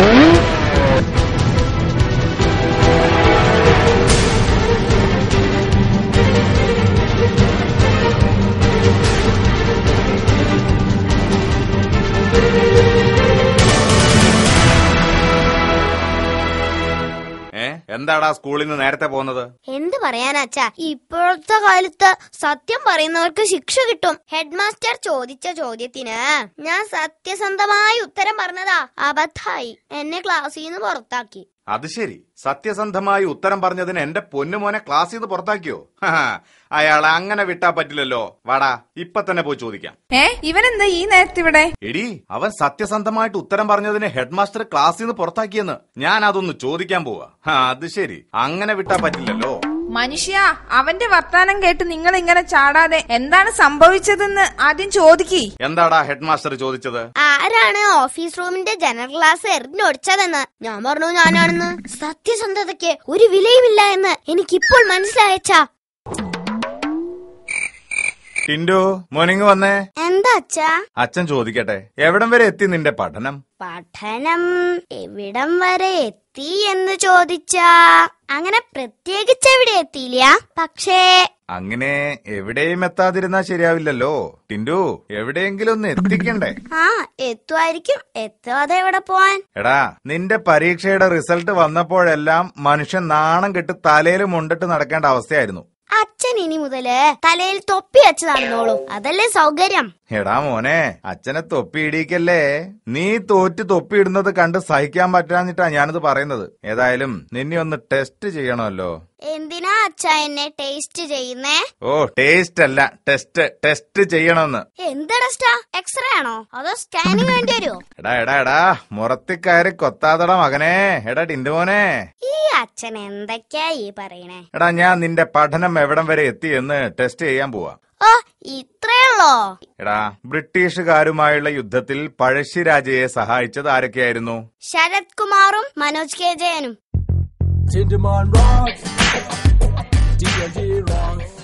Oh! എന്താടാ സ്കൂളിൽ നിന്ന് നേരത്തെ പോകുന്നത്? എന്ത് പറയാനാച്ചാ ഇപ്പോഴത്തെ കാലത്ത് സത്യം പറയുന്നവർക്ക് ശിക്ഷ കിട്ടും. ഹെഡ് മാസ്റ്റർ ചോദിച്ച ചോദ്യത്തിന് ഞാൻ സത്യസന്ധമായി ഉത്തരം പറഞ്ഞതാ. അബദ്ധായി. എന്നെ ക്ലാസ്സിൽ നിന്ന് പുറത്താക്കി. അത് ശരി. സത്യസന്ധമായി ഉത്തരം പറഞ്ഞതിന് എന്റെ പൊന്നുമോനെ ക്ലാസ്സിൽ നിന്ന് പുറത്താക്കിയോ? അയാളെ അങ്ങനെ വിട്ടാ പറ്റില്ലല്ലോ. വാടാ ഇപ്പൊ തന്നെ പോയി ചോദിക്കാം. ഏ ഇവനെന്താ ഈ നേരത്തെ ഇവിടെ? എടി അവൻ സത്യസന്ധമായിട്ട് ഉത്തരം പറഞ്ഞതിന് ഹെഡ് മാസ്റ്റർ ക്ലാസ്സിൽ നിന്ന് പുറത്താക്കിയെന്ന്. ഞാൻ അതൊന്ന് ചോദിക്കാൻ പോവാ. അത് ശരി. അങ്ങനെ വിട്ടാ പറ്റില്ലല്ലോ. മനുഷ്യ അവന്റെ വർത്താനം കേട്ട് നിങ്ങൾ ഇങ്ങനെ ചാടാതെ എന്താണ് സംഭവിച്ചതെന്ന് ആദ്യം ചോദിക്കി. എന്താടാ ഹെഡ് മാസ്റ്റർ ചോദിച്ചത് ആരാണ് ഓഫീസ് റൂമിന്റെ ജനറൽ ക്ലാസ് എറിഞ്ഞൊടിച്ചതെന്ന് ഞാൻ പറഞ്ഞു ഞാനാണെന്ന്. സത്യസന്ധതയ്ക്ക് ഒരു വിലയുമില്ല എന്ന് എനിക്കിപ്പോൾ മനസ്സിലായച്ചാ. ടിൻഡു മോർണിംഗ് വന്നേ. എന്താ അച്ഛാ? അച്ഛൻ ചോദിക്കട്ടെ എവിടം വരെ എത്തി നിന്റെ പഠനം? പഠനം എവിടം വരെ എത്തി എന്ന് ചോദിച്ചാ. അങ്ങനെ പ്രത്യേകിച്ച് എവിടെ എത്തിയില്ല. പക്ഷേ അങ്ങനെ എവിടെയും എത്താതിരുന്നാ ശരിയാവില്ലല്ലോ. ടിൻഡു എവിടെയെങ്കിലും ഒന്ന് എത്തിക്കണ്ടേ? ആ എത്തുമായിരിക്കും. എത്താതെ എവിടെ പോവാൻ? എടാ നിന്റെ പരീക്ഷയുടെ റിസൾട്ട് വന്നപ്പോഴെല്ലാം മനുഷ്യൻ നാണം കെട്ട് തലയിൽ മുണ്ടിട്ട് നടക്കേണ്ട അവസ്ഥയായിരുന്നു. അച്ഛൻ ഇനി മുതൽ തലയിൽ തൊപ്പി വെച്ച് നടന്നോളൂ അതല്ലേ സൗകര്യം? എടാ മോനെ അച്ഛനെ തൊപ്പി ഇടിക്കല്ലേ നീ തോറ്റ് തൊപ്പി ഇടുന്നത് കണ്ട് സഹിക്കാൻ പറ്റാന്നിട്ടാ ഞാനിത് പറയുന്നത്. ഏതായാലും നിന്നെ ഒന്ന് ടെസ്റ്റ് ചെയ്യണമല്ലോ. എന്നെ ടേസ്റ്റ് ചെയ്യുന്നേ? ഓ ടേസ്റ്റ് അല്ല. ടെസ്റ്റ് ടെസ്റ്റ് ചെയ്യണമെന്ന്. എന്ത് ടെസ്റ്റാ എക്സ്റേ ആണോ? അതോ സ്കാനിങ് വേണ്ടി വരുമോ എടാ എടാ എടാ. മുറത്തിക്കയറി കൊത്താതട മകനെ. എടാ ടിന്റുമോനെ മോനെ. ഈ അച്ഛൻ എന്തൊക്കെയാ ഈ പറയണേ? എടാ ഞാൻ നിന്റെ പഠനം എവിടം വരെ എത്തി എന്ന് ടെസ്റ്റ് ചെയ്യാൻ പോവാ. ഓ ഇത്രയുള്ളോ എടാ ബ്രിട്ടീഷുകാരുമായുള്ള യുദ്ധത്തിൽ പഴശ്ശിരാജയെ സഹായിച്ചത് ആരൊക്കെയായിരുന്നു? ശരത് കുമാറും മനോജ് കെ ജയനും. Tinderman D and D wrong.